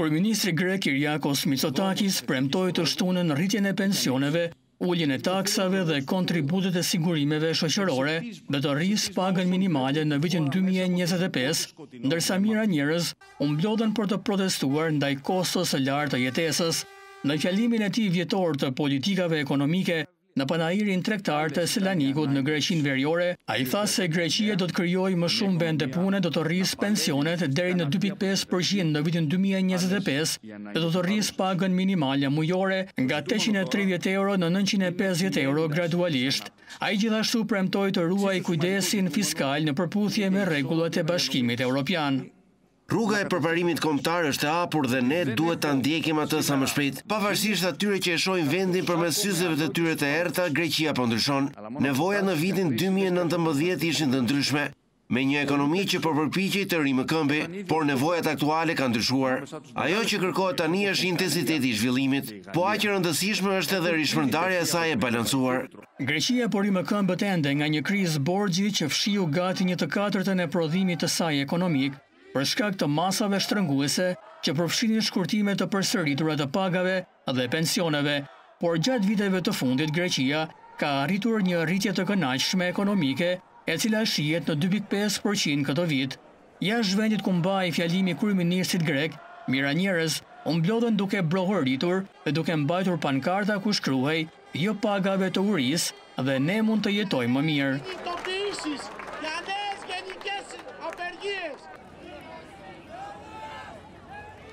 Kryeministri grek Kyriakos Mitsotakis premtoi të shtunën rritjen e pensioneve, uljen e taksave dhe kontributet e sigurimeve shoqërore dhe të rrisë pagën minimale në vitin dy mijë e njëzet e pesë, ndërsa mijëra njerëz u mblodhën për të protestuar ndaj kostos së lartë të jetesës. Në fjalimin e tij vjetor të politikave ekonomike, Në panairin tregtar të Selanikut në Greqinë veriore, ai tha se Greqia do të krijojë më shumë vende pune, do të rrisë pensionet deri në dy pikë pesë për qind në vitin dy mijë e njëzet e pesë dhe do të rrisë pagën minimale mujore nga tetëqind e tridhjetë euro në nëntëqind e pesëdhjetë euro gradualisht. Ai gjithashtu premtoi të ruajë kujdesin fiskal në përputhje me rregullat e Bashkimit Europian. Rruga e përparimit kombëtar është e hapur dhe ne duhet ta ndjekim atë sa më shpejt. Pavarësisht atyre që e shohin vendin përmes syzeve të tyre të errëta, Greqia po ndryshon. Nevojat në vitin dy mijë e nëntëmbëdhjetë ishin të ndryshme, me një ekonomi që po përpiqej të rimëkëmbej, por nevojat aktuale kanë ndryshuar. Ajo që kërkohet tani është intensiteti i zhvillimit. Po aq e rëndësishme është edhe rishpërndarja e saj e balancuar. Greqia po rimëkëmbet ende nga një krizë borxhi që fshiu gati një të katërtën e prodhimit të saj ekonomik për shkak të masave shtrënguese që përfshinin shkurtime të përsëritura të pagave dhe pensioneve, por gjatë viteve të fundit Greqia ka arritur një rritje të kënaqshme ekonomike e cila shihet në dy pikë pesë për qind këtë vit. Jashtë vendit ku mbahej fjalimi i kryeministrit grek, mijëra njerëz u mblodhën duke brohoritur dhe duke mbajtur pankarta ku shkruhej Jo pagave të urisë dhe Ne mund të jetojmë më mirë.